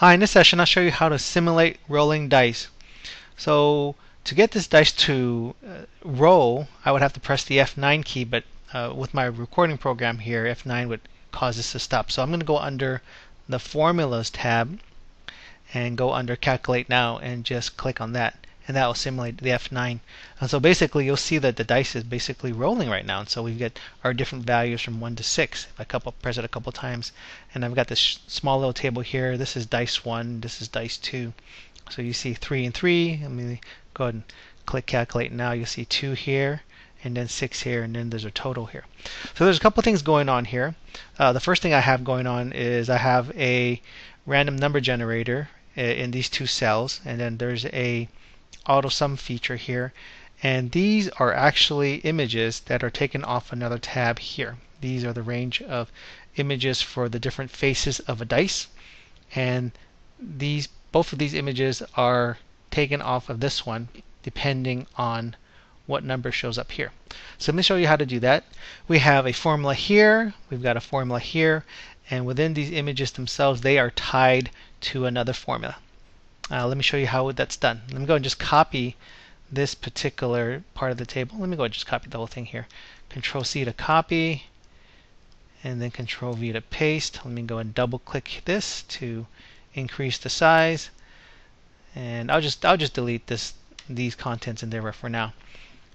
Hi, in this session I'll show you how to simulate rolling dice. So to get this dice to uh, roll, I would have to press the F9 key, but uh, with my recording program here, F9 would cause this to stop. So I'm going to go under the Formulas tab and go under Calculate Now and just click on that and that will simulate the F9. And so basically you'll see that the dice is basically rolling right now. And so we get our different values from 1 to 6. If I couple, press it a couple times, and I've got this small little table here. This is dice 1, this is dice 2. So you see 3 and 3. Let me go ahead and click calculate now. You'll see 2 here, and then 6 here, and then there's a total here. So there's a couple things going on here. Uh, the first thing I have going on is I have a random number generator uh, in these two cells, and then there's a auto sum feature here and these are actually images that are taken off another tab here. These are the range of images for the different faces of a dice and these both of these images are taken off of this one depending on what number shows up here. So let me show you how to do that. We have a formula here, we've got a formula here, and within these images themselves they are tied to another formula. Uh, let me show you how that's done. Let me go and just copy this particular part of the table. Let me go and just copy the whole thing here. Control C to copy and then Control V to paste. Let me go and double click this to increase the size. And I'll just I'll just delete this these contents in there for now.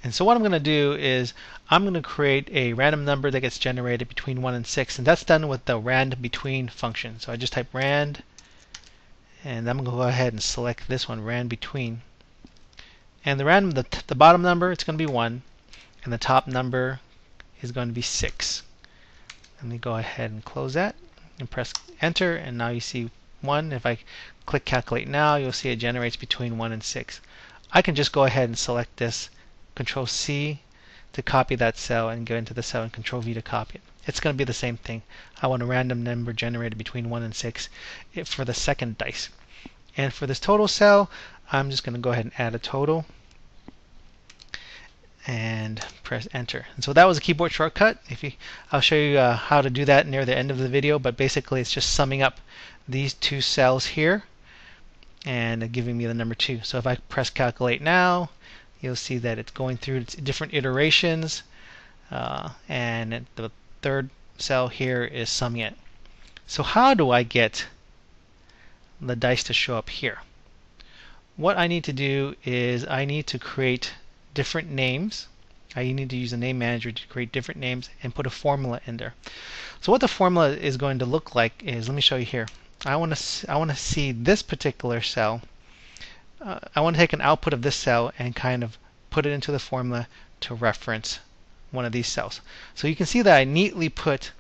And so what I'm going to do is I'm going to create a random number that gets generated between 1 and 6 and that's done with the rand between function. So I just type rand and I'm going to go ahead and select this one, rand between. And the random, the, the bottom number, it's going to be 1, and the top number is going to be 6. Let me go ahead and close that and press enter, and now you see 1. If I click calculate now, you'll see it generates between 1 and 6. I can just go ahead and select this, control C to copy that cell and go into the cell and control V to copy it. It's going to be the same thing. I want a random number generated between 1 and 6 eh, for the second dice. And for this total cell, I'm just going to go ahead and add a total and press enter. And so that was a keyboard shortcut. If you, I'll show you uh, how to do that near the end of the video, but basically it's just summing up these two cells here and giving me the number 2. So if I press calculate now, you'll see that it's going through different iterations uh, and the third cell here is summing it. So how do I get the dice to show up here? What I need to do is I need to create different names. I need to use a name manager to create different names and put a formula in there. So what the formula is going to look like is, let me show you here. I want to I want to see this particular cell. Uh, I want to take an output of this cell and kind of put it into the formula to reference one of these cells. So you can see that I neatly put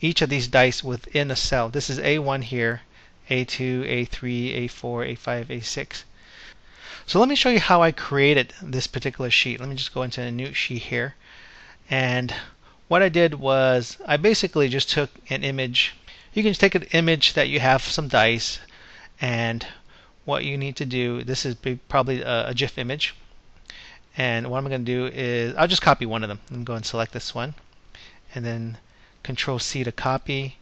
each of these dice within a cell. This is A1 here, A2, A3, A4, A5, A6. So let me show you how I created this particular sheet. Let me just go into a new sheet here. And what I did was I basically just took an image. You can just take an image that you have some dice and what you need to do, this is probably a, a GIF image. And what I'm going to do is, I'll just copy one of them. I'm going to select this one. And then Control C to copy.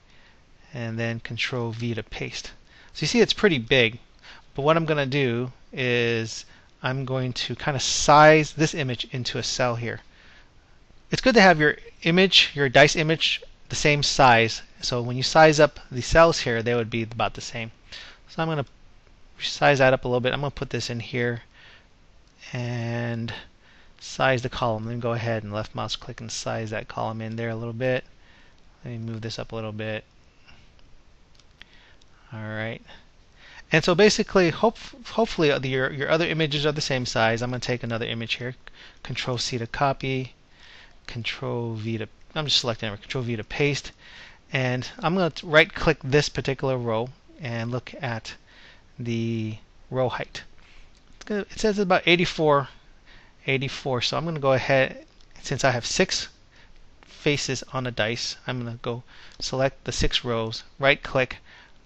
And then Control V to paste. So you see it's pretty big. But what I'm going to do is I'm going to kind of size this image into a cell here. It's good to have your image, your dice image, the same size. So when you size up the cells here, they would be about the same. So I'm going to size that up a little bit. I'm going to put this in here and size the column. Me go ahead and left mouse click and size that column in there a little bit. Let me move this up a little bit. Alright. And so basically, hope, hopefully uh, the, your, your other images are the same size. I'm going to take another image here. Control C to copy. Control V to, I'm just selecting it, Control V to paste. And I'm going to right click this particular row and look at the row height it says it's about 84 84 so I'm going to go ahead since I have six faces on a dice I'm going to go select the six rows right click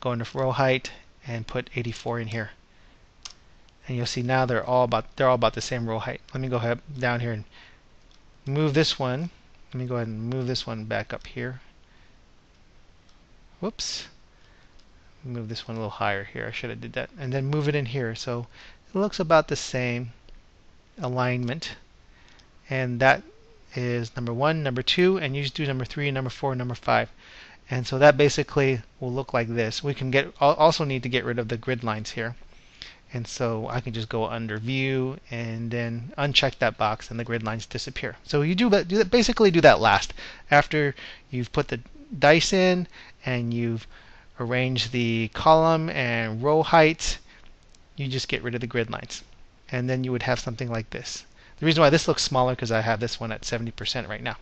go into row height and put 84 in here and you'll see now they're all about they're all about the same row height let me go ahead down here and move this one let me go ahead and move this one back up here whoops move this one a little higher here. I should have did that. And then move it in here. So it looks about the same alignment. And that is number one, number two, and you just do number three, number four, number five. And so that basically will look like this. We can get also need to get rid of the grid lines here. And so I can just go under view and then uncheck that box and the grid lines disappear. So you do, basically do that last. After you've put the dice in and you've arranged the column and row heights, you just get rid of the grid lines. And then you would have something like this. The reason why this looks smaller because I have this one at 70% right now.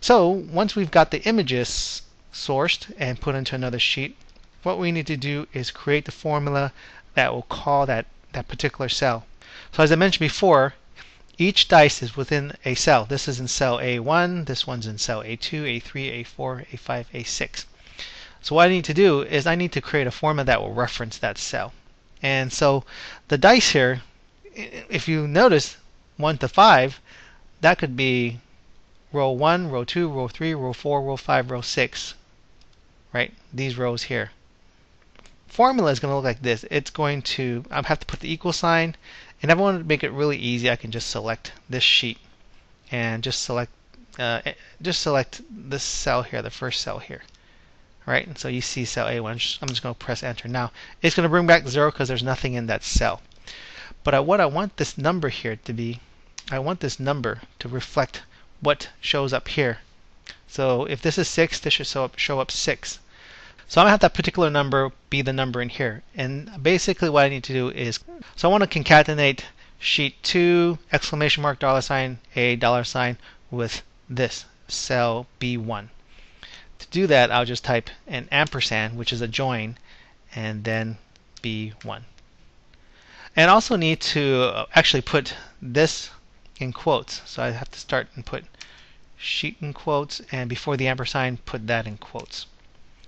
So once we've got the images sourced and put into another sheet, what we need to do is create the formula that will call that, that particular cell. So as I mentioned before, each dice is within a cell. This is in cell A1, this one's in cell A2, A3, A4, A5, A6. So what I need to do is I need to create a formula that will reference that cell. And so the dice here, if you notice 1 to 5, that could be row 1, row 2, row 3, row 4, row 5, row 6. Right? These rows here formula is going to look like this. It's going to, I have to put the equal sign, and if I want to make it really easy, I can just select this sheet and just select, uh, eh, just select this cell here, the first cell here. Right, and so you see cell A1. I'm just going to press enter. Now it's going to bring back zero because there's nothing in that cell. But I, what I want this number here to be, I want this number to reflect what shows up here. So if this is 6, this should show up, show up 6. So I'm going to have that particular number be the number in here. And basically what I need to do is, so I want to concatenate sheet 2 exclamation mark dollar sign a dollar sign with this cell B1. To do that I'll just type an ampersand which is a join and then B1. And also need to uh, actually put this in quotes. So I have to start and put sheet in quotes and before the ampersand put that in quotes.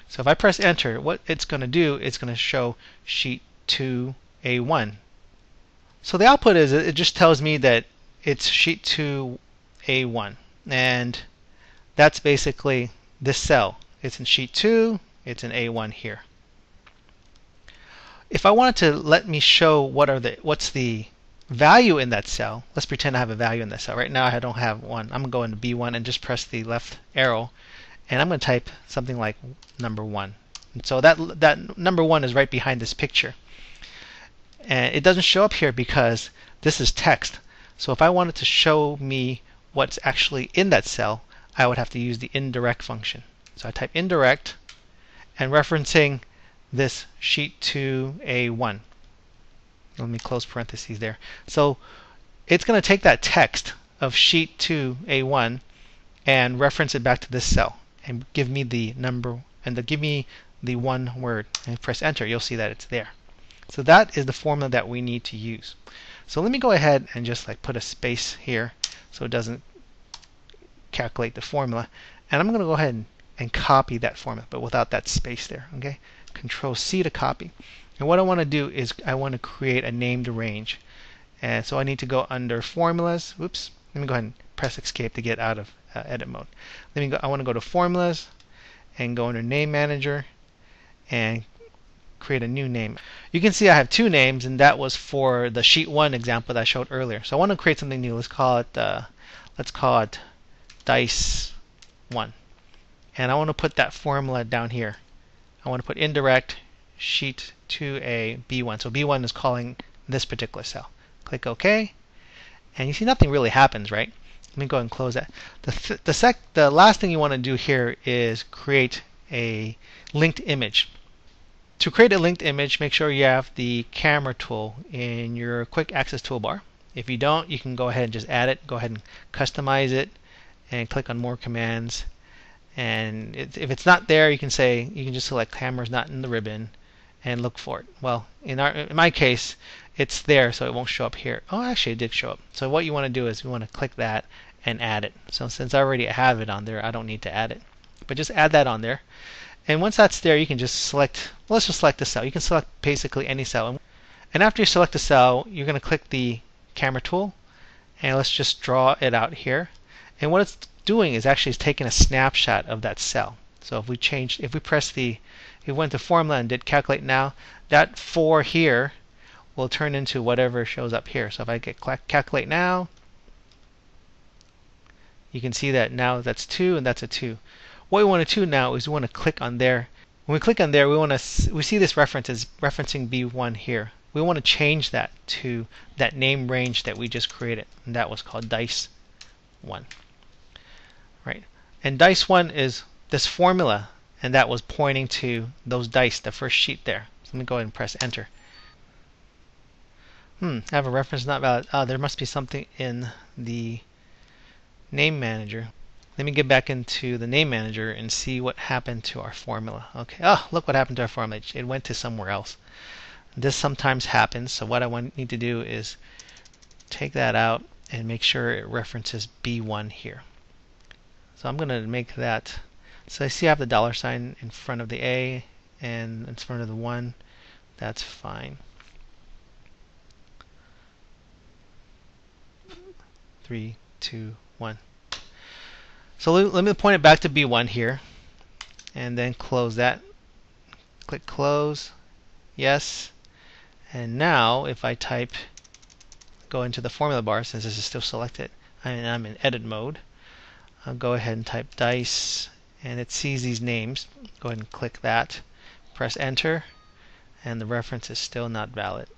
So if I press enter, what it's going to do, it's going to show sheet 2A1. So the output is, it just tells me that it's sheet 2A1. And that's basically this cell. It's in sheet 2, it's in A1 here. If I wanted to let me show what are the what's the value in that cell, let's pretend I have a value in that cell. Right now I don't have one. I'm going to go into B1 and just press the left arrow and I'm going to type something like number one. And so that that number one is right behind this picture. And it doesn't show up here because this is text. So if I wanted to show me what's actually in that cell, I would have to use the indirect function. So I type indirect and referencing this sheet 2A1. Let me close parentheses there. So it's going to take that text of sheet 2A1 and reference it back to this cell and give me the number and the, give me the one word. And press enter you'll see that it's there. So that is the formula that we need to use. So let me go ahead and just like put a space here so it doesn't calculate the formula. And I'm going to go ahead and, and copy that formula but without that space there okay? Control C to copy and what I want to do is I want to create a named range and so I need to go under formulas whoops let me go ahead and press escape to get out of uh, edit mode. Let me go, I want to go to formulas and go under name manager and create a new name. You can see I have two names and that was for the sheet 1 example that I showed earlier. So I want to create something new. Let's call it uh, let's call it dice 1. And I want to put that formula down here. I want to put indirect sheet 2a b1. So b1 is calling this particular cell. Click OK. And you see nothing really happens, right? Let me go ahead and close that. The, th the, sec the last thing you want to do here is create a linked image. To create a linked image, make sure you have the camera tool in your quick access toolbar. If you don't, you can go ahead and just add it. Go ahead and customize it and click on more commands. And if it's not there, you can say you can just select cameras not in the ribbon and look for it. Well, in our in my case, it's there so it won't show up here. Oh, actually it did show up. So what you want to do is you want to click that and add it. So since I already have it on there, I don't need to add it. But just add that on there. And once that's there, you can just select, well, let's just select the cell. You can select basically any cell. And after you select the cell, you're going to click the camera tool. And let's just draw it out here. And what it's doing is actually is taking a snapshot of that cell. So if we change, if we press the, we went to formula and did calculate now, that 4 here will turn into whatever shows up here. So if I get calculate now, you can see that now that's 2 and that's a 2. What we want to do now is we want to click on there. When we click on there, we want to we see this reference is referencing B1 here. We want to change that to that name range that we just created, and that was called dice 1. Right? And dice 1 is this formula, and that was pointing to those dice, the first sheet there. So let me go ahead and press enter. Hmm, I have a reference not valid. Oh, there must be something in the name manager. Let me get back into the name manager and see what happened to our formula. Okay, oh, look what happened to our formula. It went to somewhere else. This sometimes happens, so what I want, need to do is take that out and make sure it references B1 here. So I'm going to make that, so I see I have the dollar sign in front of the A and in front of the 1. That's fine. Three, two, one. So let me point it back to B1 here and then close that. Click close. Yes. And now if I type go into the formula bar since this is still selected and I'm in edit mode I'll go ahead and type dice and it sees these names go ahead and click that press enter and the reference is still not valid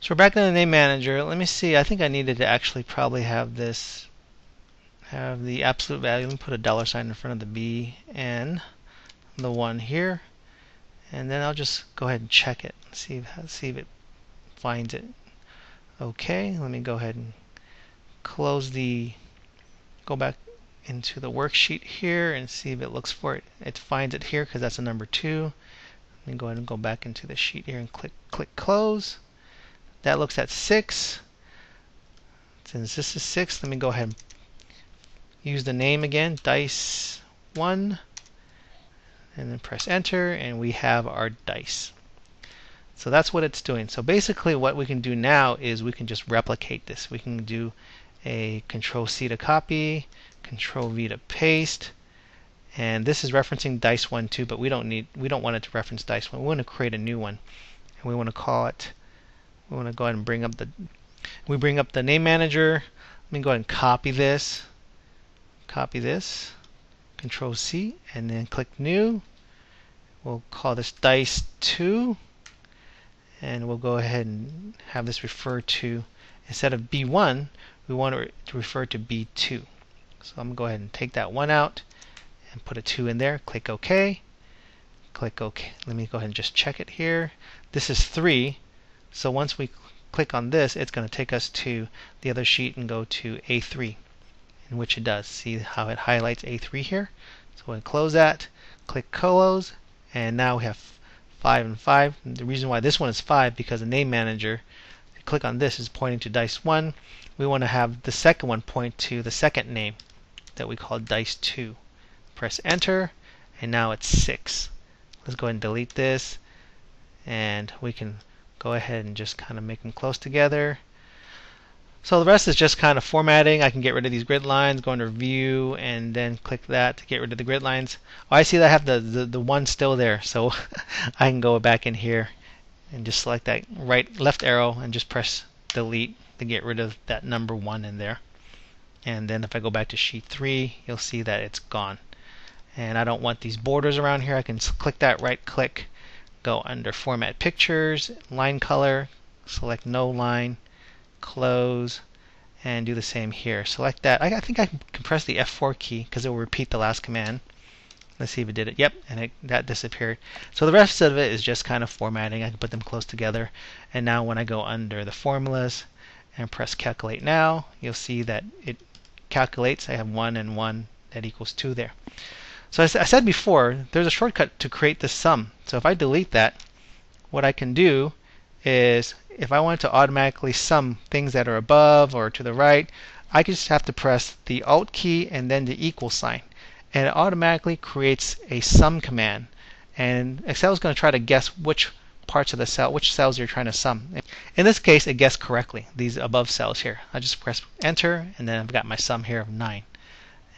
So we're back in the name manager. Let me see. I think I needed to actually probably have this have the absolute value. Let me put a dollar sign in front of the B and the one here. And then I'll just go ahead and check it. See if see if it finds it. Okay, let me go ahead and close the go back into the worksheet here and see if it looks for it. It finds it here because that's a number two. Let me go ahead and go back into the sheet here and click click close. That looks at 6. Since this is 6, let me go ahead and use the name again, dice 1, and then press enter, and we have our dice. So that's what it's doing. So basically what we can do now is we can just replicate this. We can do a control C to copy, control V to paste, and this is referencing dice 1 too, but we don't need we don't want it to reference dice 1. We want to create a new one. And we want to call it we want to go ahead and bring up the we bring up the name manager. Let me go ahead and copy this. Copy this. Control C and then click new. We'll call this dice 2 and we'll go ahead and have this refer to instead of B1 we want to refer to B2 so I'm going to go ahead and take that one out and put a 2 in there click OK click OK let me go ahead and just check it here this is 3 so once we click on this, it's going to take us to the other sheet and go to A3, in which it does. See how it highlights A3 here? So we'll close that, click close, and now we have 5 and 5. And the reason why this one is 5 because the name manager, click on this, is pointing to dice 1. We want to have the second one point to the second name that we call dice 2. Press enter, and now it's 6. Let's go ahead and delete this, and we can go ahead and just kind of make them close together. So the rest is just kind of formatting. I can get rid of these grid lines, go under view, and then click that to get rid of the grid lines. Oh, I see that I have the, the, the one still there, so I can go back in here and just select that right left arrow and just press delete to get rid of that number one in there. And then if I go back to sheet 3, you'll see that it's gone. And I don't want these borders around here. I can click that right click go under Format Pictures, Line Color, select No Line, Close, and do the same here. Select that. I, I think I can press the F4 key because it will repeat the last command. Let's see if it did it. Yep, and it, that disappeared. So the rest of it is just kind of formatting. I can put them close together. And now when I go under the formulas and press calculate now, you'll see that it calculates. I have 1 and 1 that equals 2 there. So as I said before, there's a shortcut to create this sum. So if I delete that, what I can do is if I want to automatically sum things that are above or to the right, I just have to press the Alt key and then the equal sign. And it automatically creates a sum command. And Excel is going to try to guess which parts of the cell, which cells you're trying to sum. In this case, it guessed correctly, these above cells here. I just press enter, and then I've got my sum here of 9.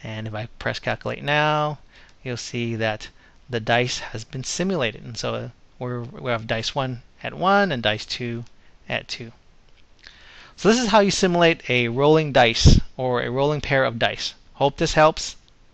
And if I press calculate now, you'll see that the dice has been simulated. And so uh, we're, we have dice 1 at 1 and dice 2 at 2. So this is how you simulate a rolling dice or a rolling pair of dice. Hope this helps.